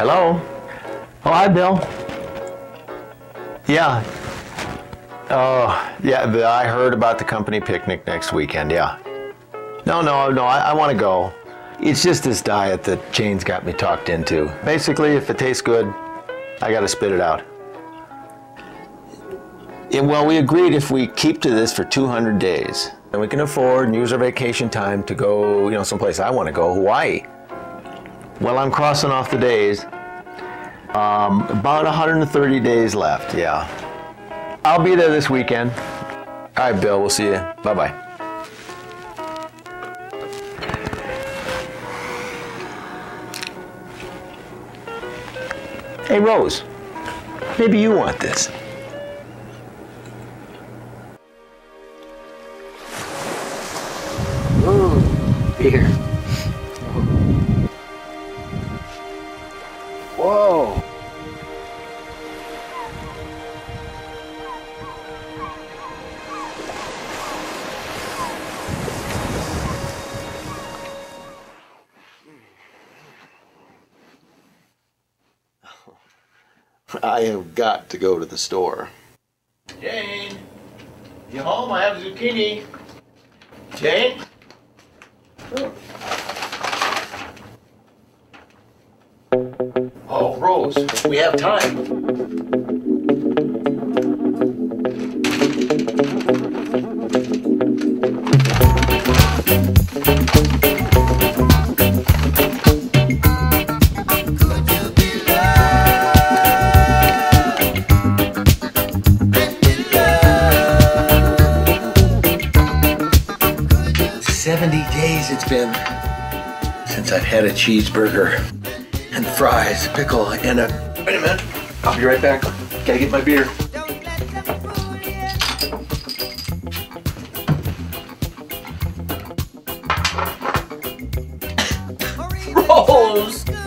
Hello? Oh, hi, Bill. Yeah. Oh, yeah, the, I heard about the company picnic next weekend, yeah. No, no, no, I, I want to go. It's just this diet that Jane's got me talked into. Basically, if it tastes good, I got to spit it out. And, well, we agreed if we keep to this for 200 days, then we can afford and use our vacation time to go, you know, someplace I want to go, Hawaii. Well, I'm crossing off the days. Um, about 130 days left, yeah. I'll be there this weekend. All right, Bill, we'll see you. Bye bye. Hey, Rose, maybe you want this. Beer. Whoa. I have got to go to the store. Jane, you home? I have zucchini. Jane? Oh, Rose, we have time. 70 days it's been since I've had a cheeseburger and fries, pickle, and a. Wait a minute. I'll be right back. Gotta get my beer. Rose!